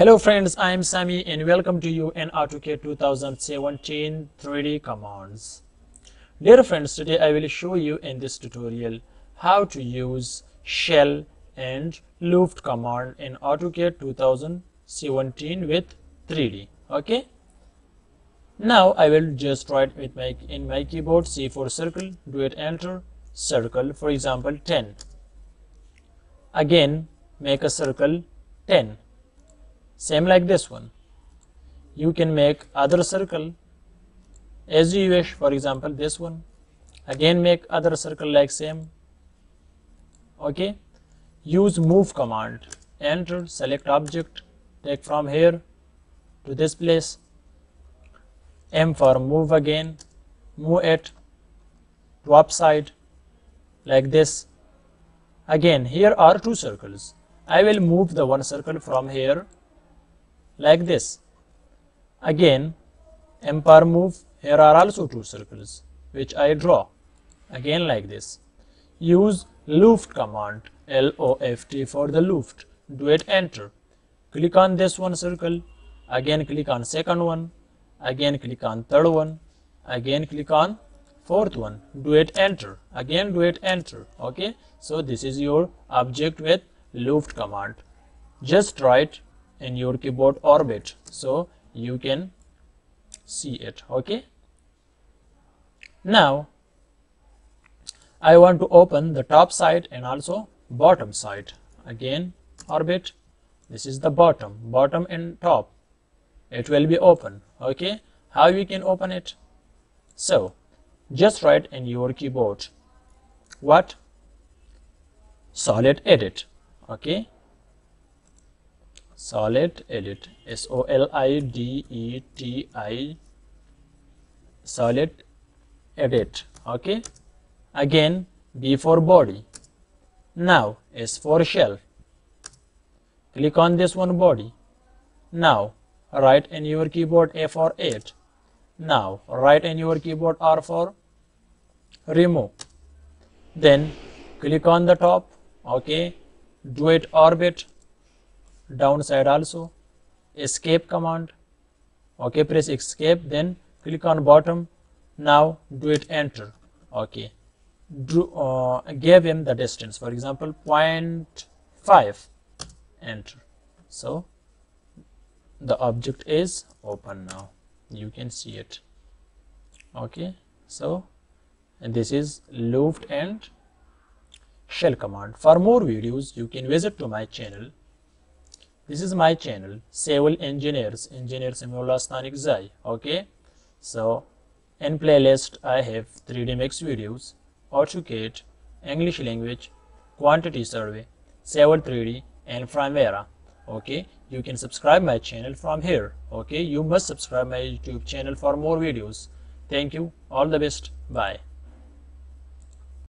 Hello friends, I am Sami and welcome to you in AutoCAD 2017 3D commands. Dear friends, today I will show you in this tutorial how to use shell and loft command in AutoCAD 2017 with 3D. Okay. Now I will just write with my in my keyboard C for circle, do it enter, circle for example 10. Again make a circle 10 same like this one. You can make other circle as you wish. For example this one. Again make other circle like same. Okay? Use move command. Enter select object take from here to this place. M for move again. Move it to upside like this. Again here are two circles. I will move the one circle from here like this. Again, empire move, here are also two circles which I draw again like this. Use Loft command L-O-F-T for the Loft. Do it enter. Click on this one circle. Again click on second one. Again click on third one. Again click on fourth one. Do it enter. Again do it enter. Okay. So this is your object with Loft command. Just write in your keyboard orbit. So you can see it okay? Now I want to open the top side and also bottom side. Again orbit. This is the bottom bottom and top. It will be open okay? How you can open it? So just write in your keyboard what solid edit okay solid edit s o l i d e t i solid edit okay again b for body. Now s for shell. Click on this one body. Now write in your keyboard a for 8 now write in your keyboard r for remove. Then click on the top okay do it orbit downside also escape command. Okay press escape then click on bottom. Now do it enter. Okay. Do uh, give him the distance. For example 0.5 enter. So the object is open now. You can see it. Okay. So and this is loft and shell command. For more videos you can visit to my channel this is my channel civil engineers engineer Samiullah Stanikzai okay? So in playlist i have 3d max videos autocad english language quantity survey civil 3d and primavera okay? You can subscribe my channel from here okay? You must subscribe my youtube channel for more videos. Thank you. All the best. Bye